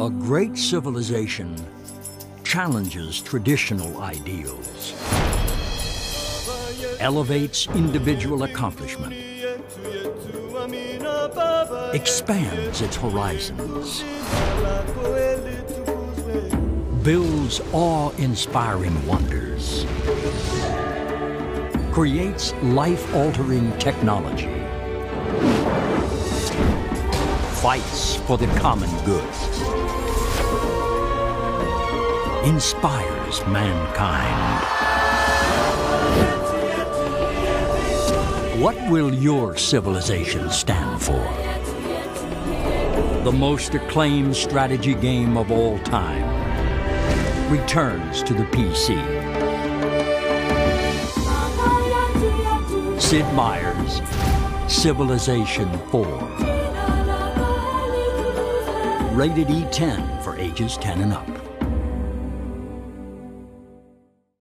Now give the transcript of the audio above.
A great civilization challenges traditional ideals, elevates individual accomplishment, expands its horizons, builds awe-inspiring wonders, creates life-altering technology, fights for the common good, inspires mankind. What will your civilization stand for? The most acclaimed strategy game of all time returns to the PC. Sid Meier's Civilization 4 rated E10 for ages 10 and up.